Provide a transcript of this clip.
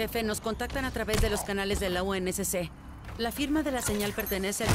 Jefe, nos contactan a través de los canales de la UNSC. La firma de la señal pertenece al...